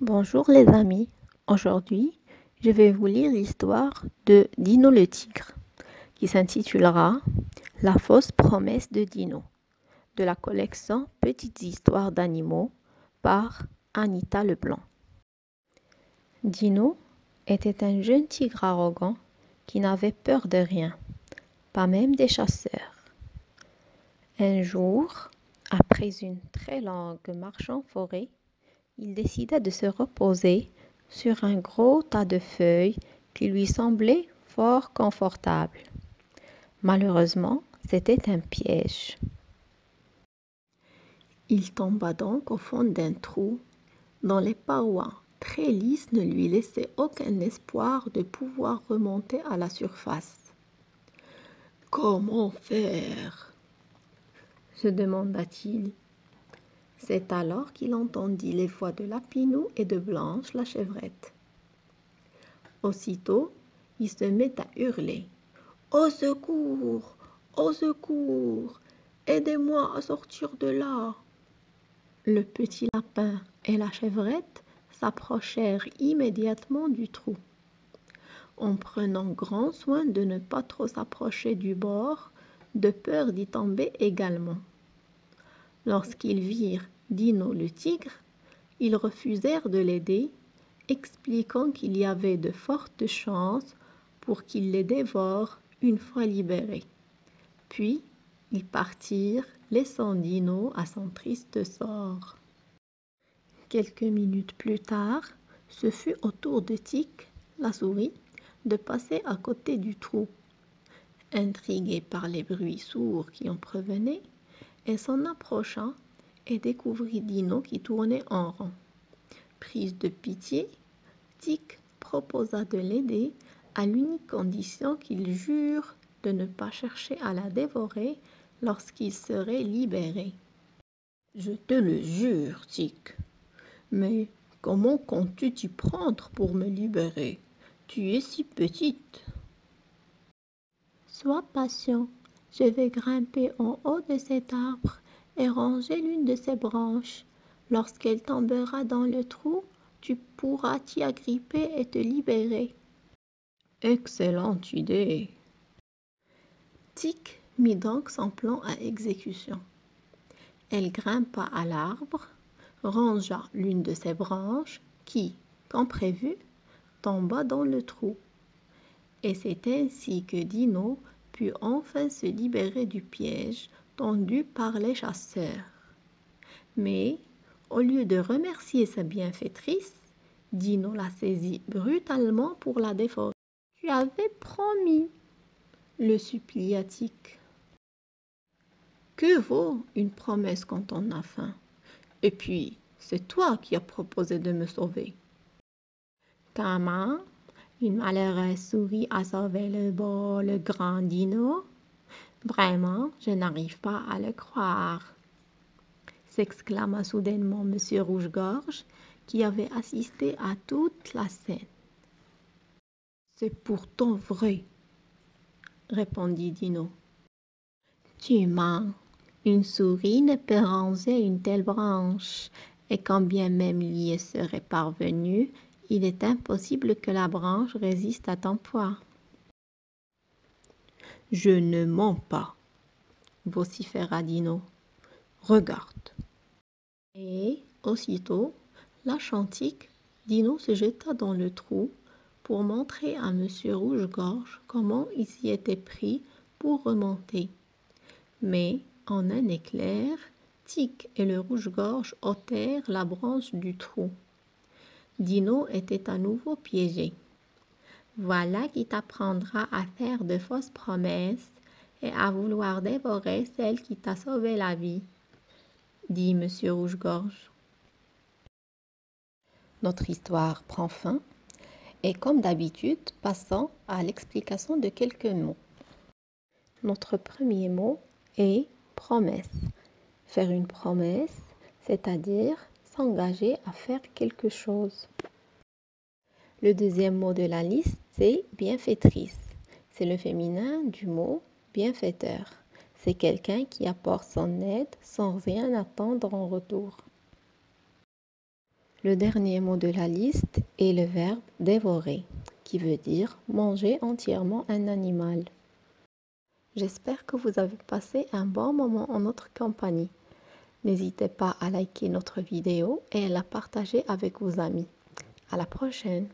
Bonjour les amis, aujourd'hui je vais vous lire l'histoire de Dino le tigre qui s'intitulera La fausse promesse de Dino de la collection Petites histoires d'animaux par Anita Leblanc. Dino était un jeune tigre arrogant qui n'avait peur de rien, pas même des chasseurs. Un jour, après une très longue marche en forêt, il décida de se reposer sur un gros tas de feuilles qui lui semblaient fort confortables. Malheureusement, c'était un piège. Il tomba donc au fond d'un trou dont les parois très lisses ne lui laissaient aucun espoir de pouvoir remonter à la surface. Comment faire? se demanda-t-il. C'est alors qu'il entendit les voix de Lapinou et de Blanche la chevrette. Aussitôt, il se mit à hurler. Au secours Au secours Aidez-moi à sortir de là Le petit lapin et la chevrette s'approchèrent immédiatement du trou. En prenant grand soin de ne pas trop s'approcher du bord, de peur d'y tomber également. Lorsqu'ils virent Dino le tigre, ils refusèrent de l'aider, expliquant qu'il y avait de fortes chances pour qu'il les dévore une fois libéré. Puis ils partirent, laissant Dino à son triste sort. Quelques minutes plus tard, ce fut au tour de Tic, la souris, de passer à côté du trou. Intriguée par les bruits sourds qui en prevenaient, elle s'en approcha et découvrit Dino qui tournait en rond. Prise de pitié, Tic proposa de l'aider à l'unique condition qu'il jure de ne pas chercher à la dévorer lorsqu'il serait libéré. Je te le jure, Tic. Mais comment comptes-tu t'y prendre pour me libérer? Tu es si petite. Sois patient. Je vais grimper en haut de cet arbre et ranger l'une de ses branches. Lorsqu'elle tombera dans le trou, tu pourras t'y agripper et te libérer. Excellente idée. Tic mit donc son plan à exécution. Elle grimpa à l'arbre, rangea l'une de ses branches qui, comme prévu, tomba dans le trou. Et c'est ainsi que Dino put enfin se libérer du piège tendu par les chasseurs. Mais, au lieu de remercier sa bienfaitrice, Dino la saisit brutalement pour la dévorer. Tu avais promis, le supplia-t-il. Que vaut une promesse quand on a faim? Et puis, c'est toi qui as proposé de me sauver. Comment Une malheureuse souris a sauvé le beau, le grand Dino Vraiment, je n'arrive pas à le croire, s'exclama soudainement Monsieur Rouge-Gorge, qui avait assisté à toute la scène. C'est pourtant vrai, répondit Dino. Tu mens. Une souris ne peut ranger une telle branche, et quand bien même l'y serait parvenue, il est impossible que la branche résiste à ton poids. Je ne mens pas, vociféra Dino. Regarde. Et aussitôt, la chantique, Dino se jeta dans le trou pour montrer à Monsieur Rouge-Gorge comment il s'y était pris pour remonter. Mais, en un éclair, Tic et le rouge-gorge ôtèrent la branche du trou. Dino était à nouveau piégé. Voilà qui t'apprendra à faire de fausses promesses et à vouloir dévorer celle qui t'a sauvé la vie, dit Monsieur Rouge-Gorge. Notre histoire prend fin et comme d'habitude, passons à l'explication de quelques mots. Notre premier mot est promesse. Faire une promesse, c'est-à-dire s'engager à faire quelque chose. Le deuxième mot de la liste, c'est bienfaitrice. C'est le féminin du mot bienfaiteur. C'est quelqu'un qui apporte son aide sans rien attendre en retour. Le dernier mot de la liste est le verbe dévorer, qui veut dire manger entièrement un animal. J'espère que vous avez passé un bon moment en notre compagnie. N'hésitez pas à liker notre vidéo et à la partager avec vos amis. À la prochaine!